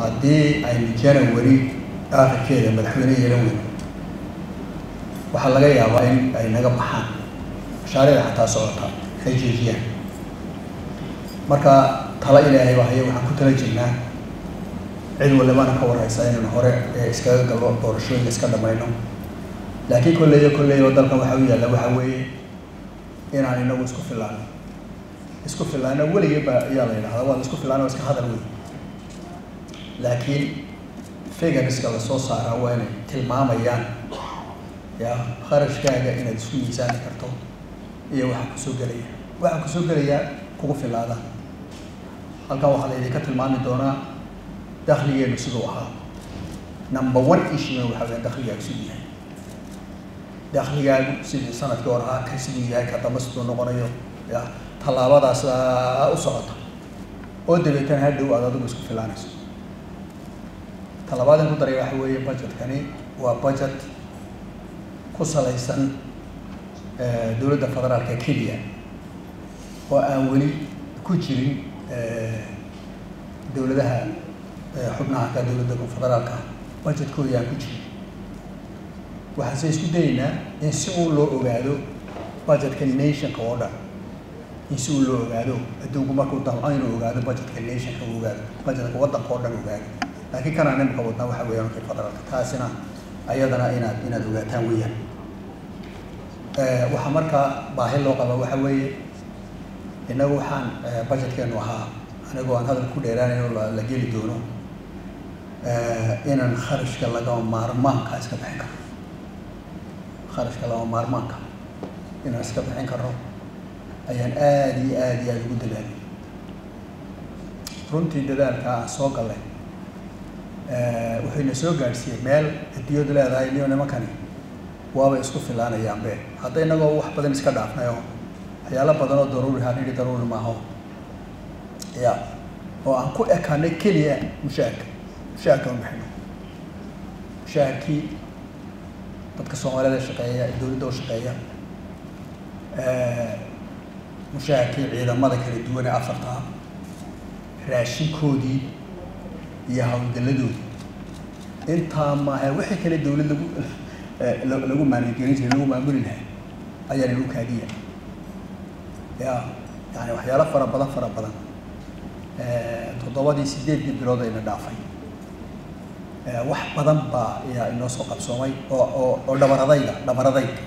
haddii aynu january aakhirkeeda madaxweyne yeelan weyno waxaa laga yaabaa in ay naga baxaan. Mashaariicda xataa socota ay joojiyaan marka tala ilaahay baa haya waxaan ku tala jirnaa cid walibana ka wareysa inaynu hore ee iskaga gallo doorashooyinka iska dhamayno. Laakiin kolleyo kolleyo dalkan waxaa u yaalla waxaa weeye inaan inagu isku filaano. Isku filaano weligii ba ayaa la yidhahdaa waan isku filaano iska hadal wey laakiin figuriska la soo saaraa waa inay tilmaamayaan. Ya kharashkaaga inaad isku miisaani karto iyo waxa ku soo gelaya. Waxa ku soo gelaya kugu filaada. Halkan waxaa laydinka tilmaami doonaa dakligeenu siduu ahaa. Number one issue waxaa weya dakligaagu siduu yahay. Dakligaagu sidii sannadkii hore ahaa ka siduu yahay ka siduu noqonayo ya tallaabadaas u socota oo dabeetana hadhow aad adigu isku filaanayso talabaad in ku daray waxa weeye budgetkani waa budget ku salaysan dowladda federaalka kenya. Oo aan weli ku jirin dowladaha xubnaha ka dowladda federaalka. Budgetkooda aan ku jirin. Waxaanse isku dayeynaa in si uu loo ogaado budgetka nationka oo dhan in si uu loo ogaado adduunku markuu damco inuu ogaado budgetka nationka ogaado budgetka waddanka oo dhan ogaado laakiin kanaan imika wadnaa waxa weeyaan markii federaalka taasina ayadana inaad inaad ogaataan weeyaan. Waxaa markaa baahi loo qaba waxa weeye innagu waxaan budgetkeenu ahaa. Anigoo aan hadal ku dheeraanayn oo la geli doono inaan kharashka lagama maarmaanka iska bixin karno kharashka lagama maarmaanka inaan iska bixin karno ayaan aada iyo aada iyo aada ugu dadaalay runtii dadaalka aan soo gallay waxayna soo gaadhsiiyey meel adduunyadu leedahay niyo nimankani waaba isku filaanayaanbe hadda inagoo wax badan iska dhaafnay oo waxyaalo badan oo daruuri haan idhi daruuri maaho. Ya oo aan ku ekaanay keliya mushaharka mushaharka ma bixino. Mushaharkii dadka soomaalida shaqeeya dowladda u shaqeeya. Mushaharkii ciidamada kala duwan ee afarta raashinkoodii iyo hawlgaladoodii intaa maaha wixii kale dowlad lagu lagu maamulgelin jiray lagu maamuli lahay ayaan igu kaadiya ya yani waxyaalo fara badan fara badan. Toddobadii sideedii bilood ayna dhaafay. Wax badan baa ayaa inoo soo qabsoomay oo oo oo dhabaradayda dhabaradayda